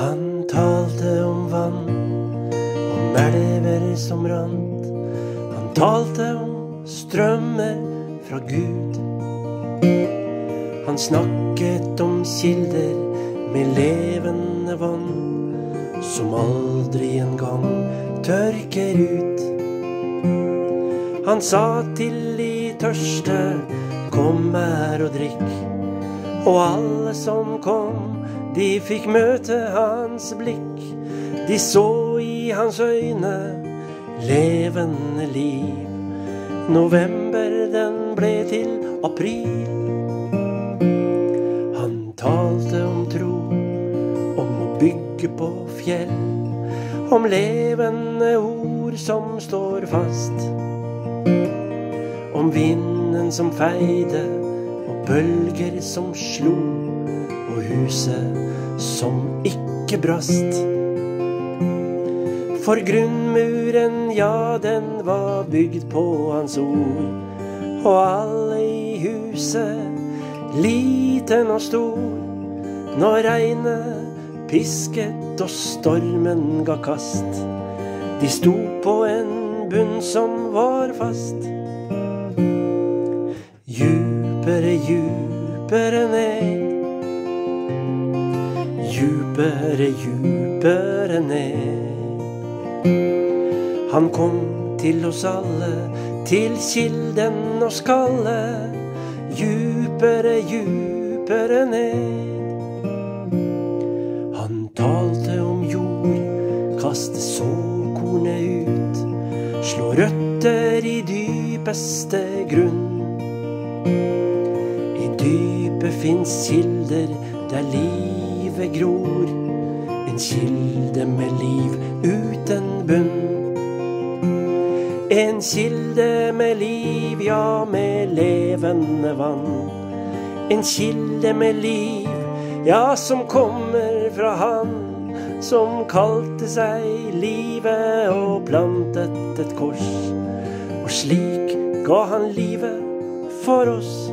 Han talte om vann, om elver som rant. Han talte om strømmer fra Gud. Han snakket om kilder med levende vann, som aldri en gang tørker ut. Han sa til de tørste, kom her og drikk. Og alle som kom, de fikk møte hans blikk. De så i hans øyne levende liv. November, den ble til april. Han talte om tro, om å bygge på fjell. Om levende ord som står fast. Om vinden som feide, og bølger som slo, og huset som ikke brast. For grunnmuren, ja, den var bygd på hans ord. Og alle i huset, liten og stor, når regnet pisket og stormen ga kast. De sto på en bunn som var fast. Djupere ned. Djupere, djupere ned. Han kom til oss alle, til kilden og skallet. Djupere, djupere ned. Han talte om jord, kaste såkornet ut. Slå røtter i dypeste grunn. Dypet fins kilder der livet gror. En kilde med liv uten bunn. En kilde med liv, ja, med levende vann. En kilde med liv, ja, som kommer fra Han som kalte seg livet og plantet et kors. Og slik ga han livet for oss.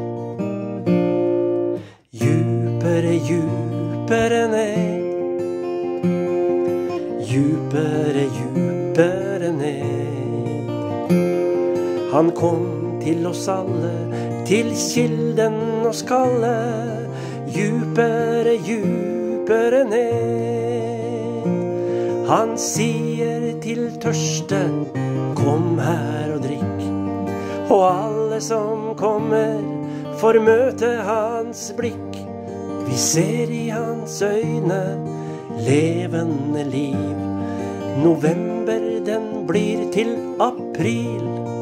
Djupere, ned. Djupere, djupere ned. Han kom til oss alle, til kilden og skallet. Djupere, djupere ned. Han sier til tørste, kom her og drikk. Og alle som kommer, får møte hans blikk. Vi ser i hans øyne levende liv. November, den blir til april.